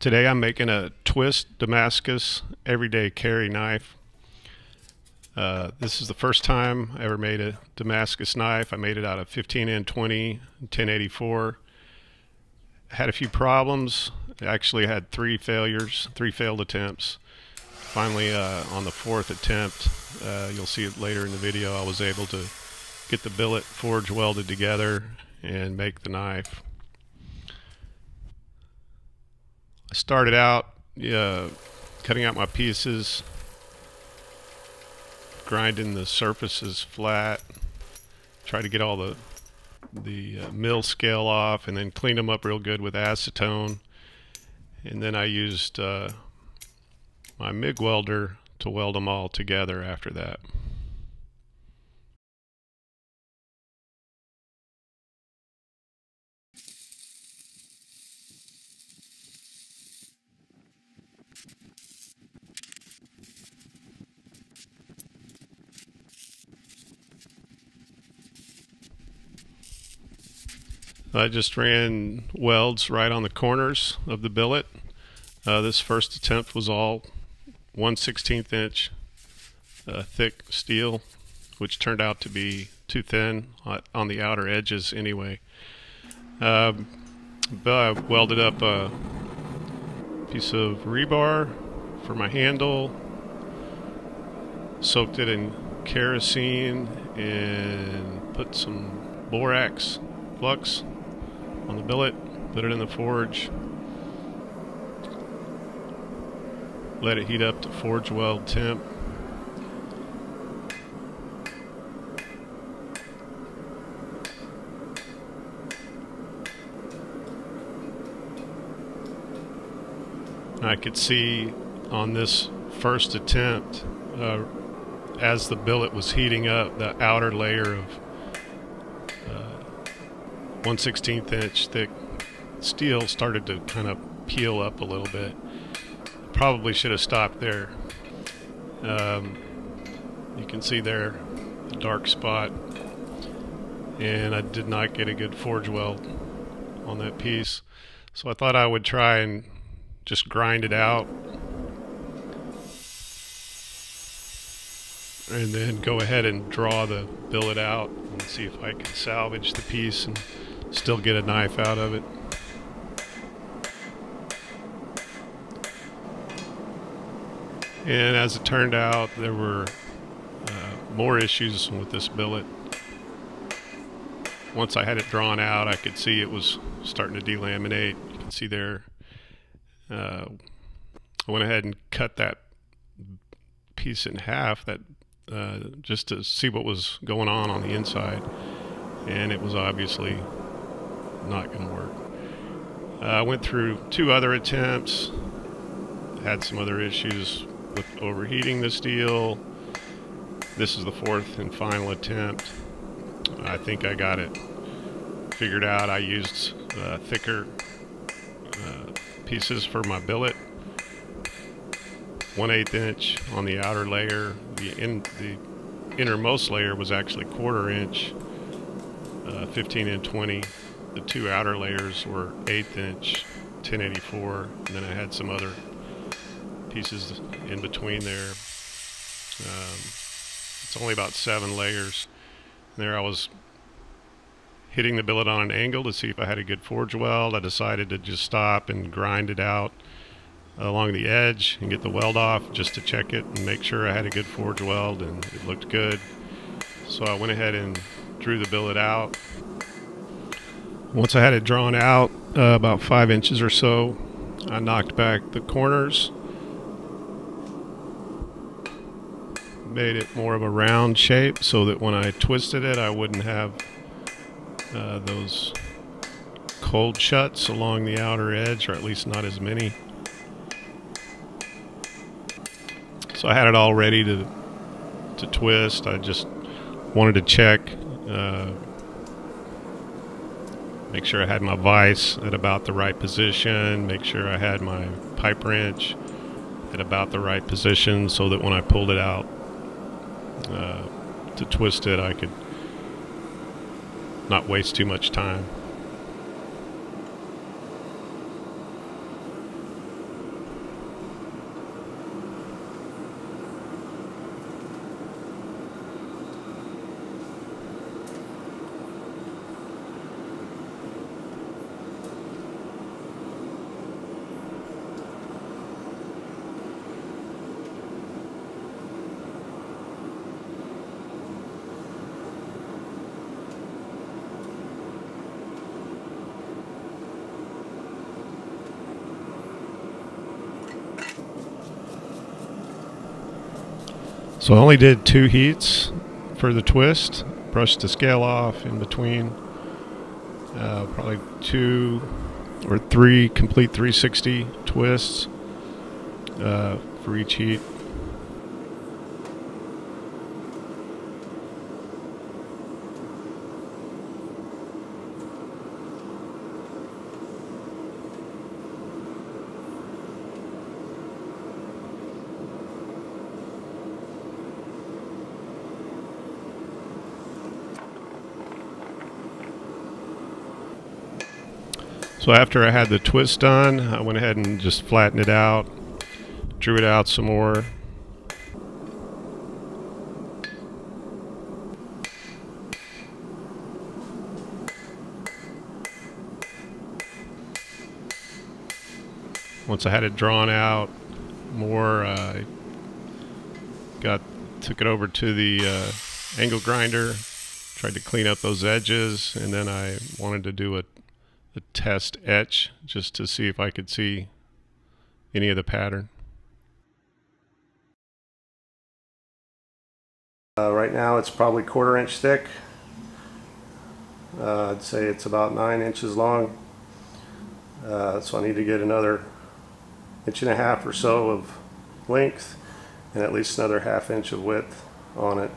Today I'm making a twist Damascus everyday carry knife. Uh, this is the first time I ever made a Damascus knife. I made it out of 15N20 1084. Had a few problems. Actually had three failures, three failed attempts. Finally, uh, on the fourth attempt, uh, you'll see it later in the video, I was able to get the billet forge welded together and make the knife. I started out uh, cutting out my pieces, grinding the surfaces flat, try to get all the the uh, mill scale off, and then clean them up real good with acetone. And then I used uh, my MIG welder to weld them all together after that. I just ran welds right on the corners of the billet. Uh, this first attempt was all 1 16th inch uh, thick steel, which turned out to be too thin on the outer edges anyway. Um, but I welded up a piece of rebar for my handle, soaked it in kerosene, and put some borax flux on the billet, put it in the forge, let it heat up to forge weld temp. I could see on this first attempt, uh, as the billet was heating up, the outer layer of 1 16th inch thick steel started to kind of peel up a little bit. Probably should have stopped there. Um, you can see there the dark spot and I did not get a good forge weld on that piece. So I thought I would try and just grind it out and then go ahead and draw the billet out and see if I can salvage the piece and still get a knife out of it. And as it turned out, there were uh, more issues with this billet. Once I had it drawn out, I could see it was starting to delaminate. You can see there. Uh, I went ahead and cut that piece in half, that uh, just to see what was going on on the inside, and it was obviously not going to work. Uh, I went through two other attempts, had some other issues with overheating the steel. This is the fourth and final attempt. I think I got it figured out. I used uh, thicker uh, pieces for my billet. 1 8 inch on the outer layer. The, in, the innermost layer was actually quarter inch, uh, 15N20 the two outer layers were eighth inch 1084 and then I had some other pieces in between there. Um, it's only about seven layers. There I was hitting the billet on an angle to see if I had a good forge weld. I decided to just stop and grind it out along the edge and get the weld off just to check it and make sure I had a good forge weld and it looked good. So I went ahead and drew the billet out once I had it drawn out uh, about five inches or so, I knocked back the corners, made it more of a round shape so that when I twisted it, I wouldn't have uh, those cold shuts along the outer edge, or at least not as many. So I had it all ready to to twist. I just wanted to check. Uh, make sure I had my vise at about the right position, make sure I had my pipe wrench at about the right position so that when I pulled it out uh, to twist it, I could not waste too much time. So I only did two heats for the twist, brushed the scale off in between. Uh, probably two or three complete 360 twists uh, for each heat. So after I had the twist done, I went ahead and just flattened it out, drew it out some more. Once I had it drawn out more, uh, got took it over to the uh, angle grinder, tried to clean up those edges, and then I wanted to do a the test etch just to see if I could see any of the pattern. Uh, right now it's probably quarter inch thick. Uh, I'd say it's about nine inches long. Uh, so I need to get another inch and a half or so of length and at least another half inch of width on it.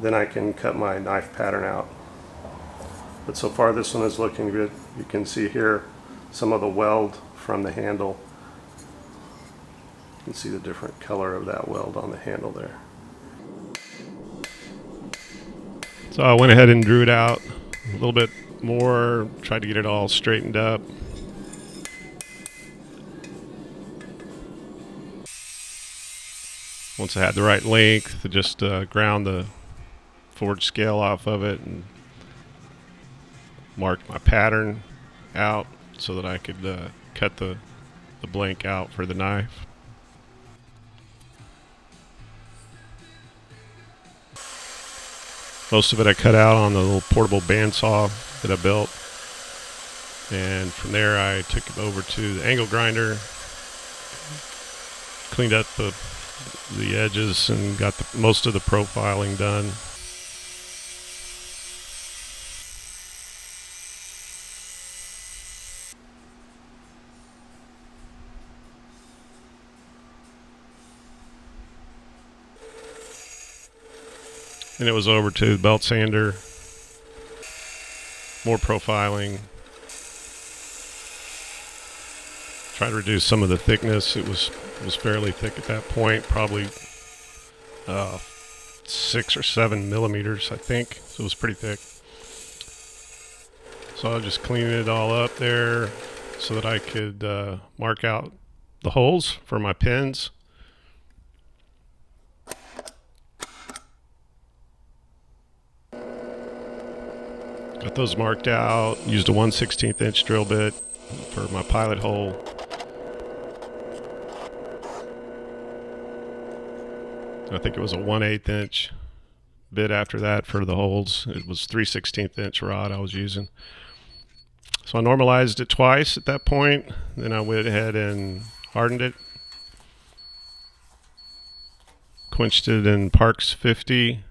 Then I can cut my knife pattern out. But so far this one is looking good. You can see here some of the weld from the handle. You can see the different color of that weld on the handle there. So I went ahead and drew it out a little bit more, tried to get it all straightened up. Once I had the right length, just uh, ground the forged scale off of it and marked my pattern out so that I could uh, cut the, the blank out for the knife. Most of it I cut out on the little portable bandsaw that I built. And from there I took it over to the angle grinder, cleaned up the, the edges and got the, most of the profiling done. And it was over to the belt sander, more profiling. Try to reduce some of the thickness. It was was fairly thick at that point, probably uh, six or seven millimeters, I think. So it was pretty thick. So I was just cleaning it all up there so that I could uh, mark out the holes for my pins. Got those marked out. Used a 1 16th inch drill bit for my pilot hole. I think it was a 1 8 inch bit after that for the holes. It was 3 16th inch rod I was using. So I normalized it twice at that point. Then I went ahead and hardened it. Quenched it in Parks 50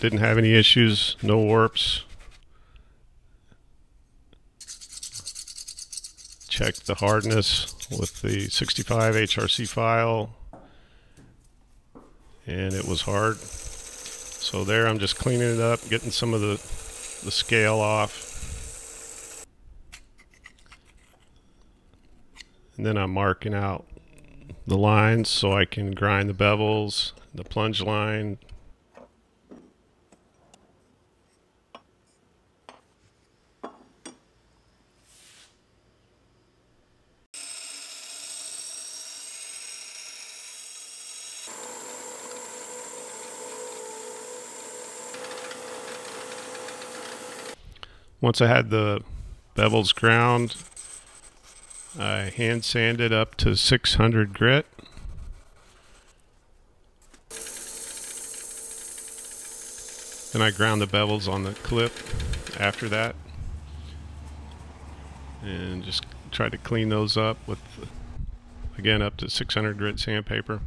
Didn't have any issues, no warps. Checked the hardness with the 65 HRC file and it was hard. So there I'm just cleaning it up, getting some of the, the scale off. And then I'm marking out the lines so I can grind the bevels, the plunge line, Once I had the bevels ground, I hand sanded up to 600 grit. Then I ground the bevels on the clip after that. And just tried to clean those up with again up to 600 grit sandpaper.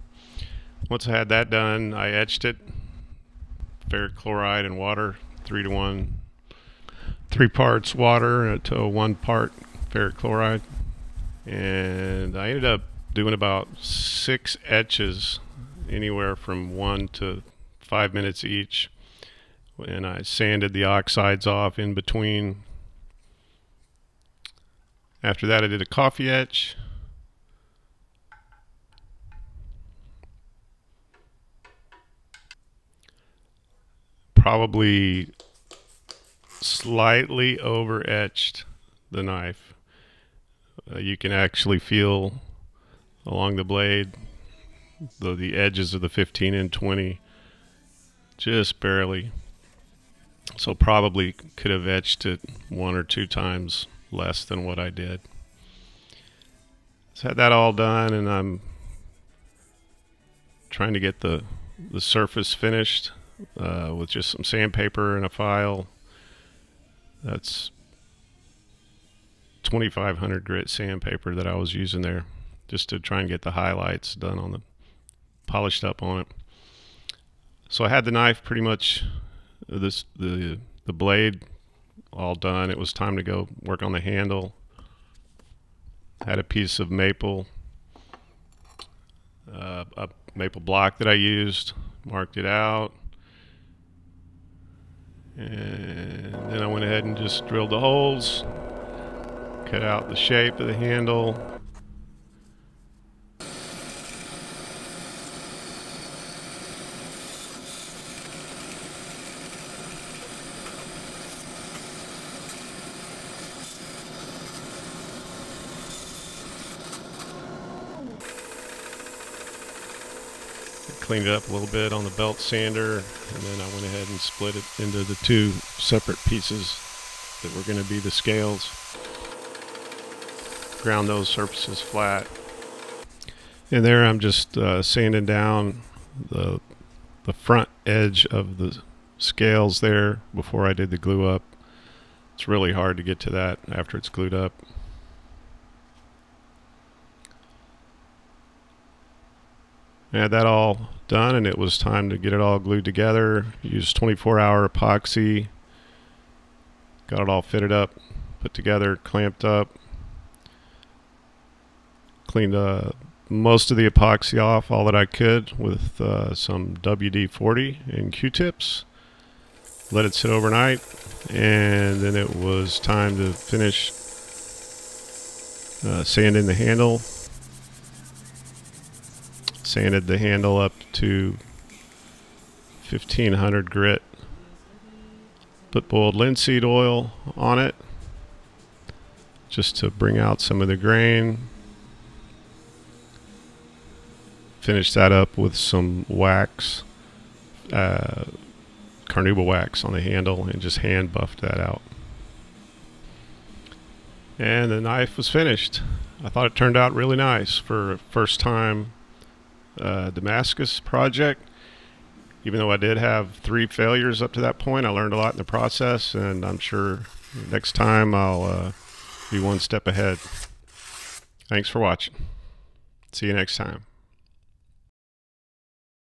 Once I had that done, I etched it, ferric chloride and water, three to one, three parts water to one part ferric chloride. And I ended up doing about six etches, anywhere from one to five minutes each. And I sanded the oxides off in between. After that, I did a coffee etch. Probably slightly over etched the knife. Uh, you can actually feel along the blade the, the edges of the 15N20 just barely. So probably could have etched it one or two times less than what I did. So had that all done and I'm trying to get the the surface finished uh, with just some sandpaper and a file that's 2500 grit sandpaper that I was using there just to try and get the highlights done on the polished up on it. So I had the knife pretty much this the the blade all done. It was time to go work on the handle. Had a piece of maple uh, a maple block that I used, marked it out. And then I went ahead and just drilled the holes, cut out the shape of the handle, cleaned it up a little bit on the belt sander and then I went ahead and split it into the two separate pieces that were going to be the scales. Ground those surfaces flat. And there I'm just uh, sanding down the, the front edge of the scales there before I did the glue up. It's really hard to get to that after it's glued up. I had that all done and it was time to get it all glued together. Used 24 hour epoxy. Got it all fitted up, put together, clamped up. Cleaned uh, most of the epoxy off, all that I could, with uh, some WD-40 and Q-tips. Let it sit overnight, and then it was time to finish uh, sanding the handle sanded the handle up to 1500 grit. Put boiled linseed oil on it just to bring out some of the grain. Finish that up with some wax, uh, carnauba wax on the handle and just hand buffed that out. And the knife was finished. I thought it turned out really nice for first time uh, Damascus project. Even though I did have three failures up to that point, I learned a lot in the process, and I'm sure next time I'll uh, be one step ahead. Thanks for watching. See you next time.